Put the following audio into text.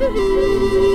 Woohoo!